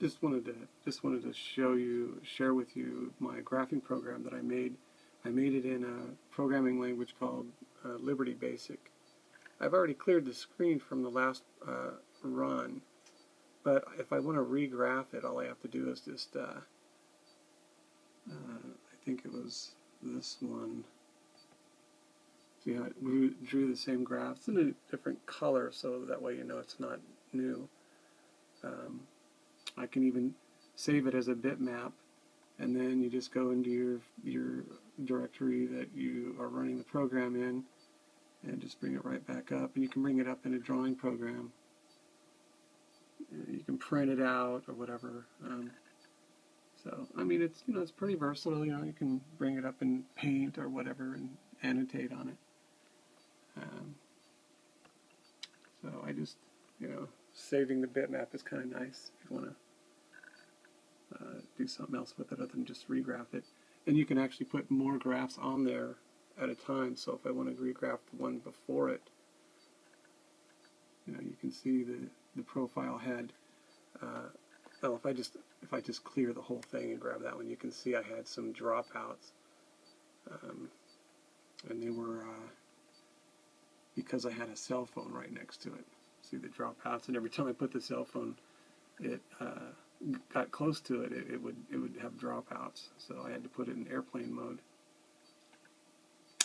just wanted to just wanted to show you, share with you my graphing program that I made. I made it in a programming language called uh, Liberty Basic. I've already cleared the screen from the last uh, run, but if I want to regraph it, all I have to do is just, uh, uh, I think it was this one. See how it drew, the same graph. It's in a different color, so that way you know it's not new. I can even save it as a bitmap, and then you just go into your your directory that you are running the program in, and just bring it right back up. And you can bring it up in a drawing program. You can print it out or whatever. Um, so I mean, it's you know it's pretty versatile. You know, you can bring it up in Paint or whatever and annotate on it. Um, so I just you know saving the bitmap is kind of nice if you want to do something else with it other than just regraph it. And you can actually put more graphs on there at a time. So if I want to regraph the one before it, you know, you can see the the profile had. Uh, well, if I just if I just clear the whole thing and grab that one, you can see I had some dropouts, um, and they were uh, because I had a cell phone right next to it. See the dropouts, and every time I put the cell phone, it uh, close to it, it, it would it would have dropouts. So I had to put it in airplane mode.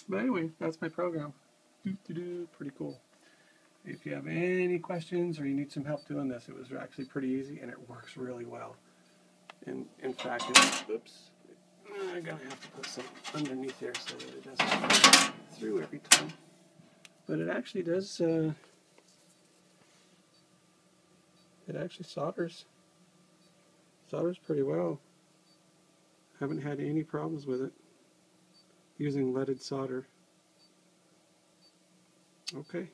But anyway, that's my program. Doo -doo -doo, pretty cool. If you have any questions or you need some help doing this, it was actually pretty easy and it works really well. And in fact, oops, I'm gonna have to put some underneath there so that it doesn't through every time. But it actually does. Uh, it actually solders. Solders pretty well. Haven't had any problems with it using leaded solder. Okay.